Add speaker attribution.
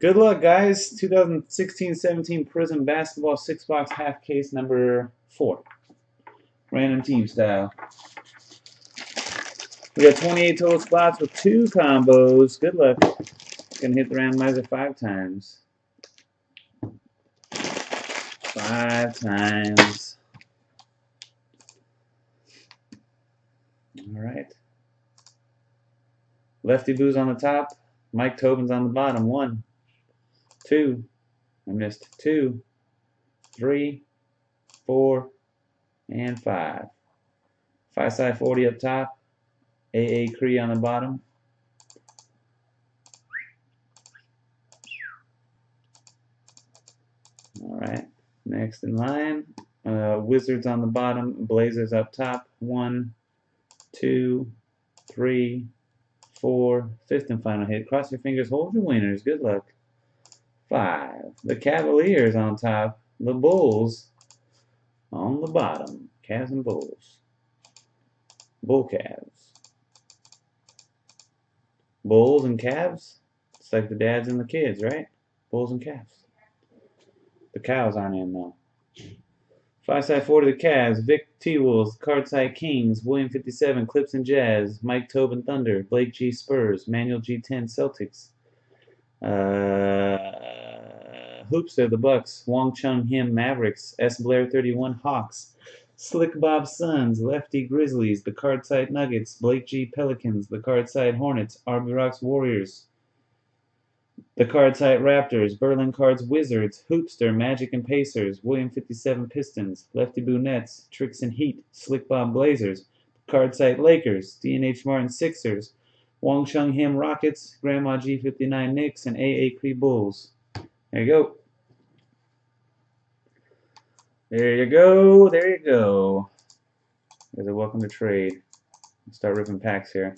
Speaker 1: Good luck, guys. 2016-17 Prizm Basketball six box half case number four. Random team style. We got 28 total spots with two combos. Good luck. Gonna hit the randomizer five times. Five times. All right. Lefty Boo's on the top. Mike Tobin's on the bottom. One, two, I missed two, three, four, and five. Five side 40 up top. AA Cree on the bottom. All right, next in line, uh, Wizards on the bottom, Blazers up top. One, two, three, four, fifth and final hit. Cross your fingers, hold your winners. Good luck. Five. The Cavaliers on top. The Bulls on the bottom. Cavs and Bulls. Bull Cavs. Bulls and Cavs. It's like the dads and the kids, right? Bulls and Cavs. The cows aren't in though. Five side four to the Cavs. Vic T Wolves, Card side Kings, William 57, Clips and Jazz, Mike Tobin Thunder, Blake G Spurs, Manuel G10 Celtics. Uh, Hoopster the Bucks, Wong Chung Him Mavericks, S Blair 31 Hawks, Slick Bob Suns, Lefty Grizzlies, the Card side Nuggets, Blake G Pelicans, the Card side Hornets, RB Rocks Warriors. The card site Raptors, Berlin Cards Wizards, Hoopster, Magic and Pacers, William 57 Pistons, Lefty Boo Tricks and Heat, Slick Bob Blazers, card site Lakers, DNH Martin Sixers, Wong Chung Him Rockets, Grandma G59 Knicks, and AA Cree Bulls. There you go. There you go. There you go. Guys are welcome to trade. Start ripping packs here.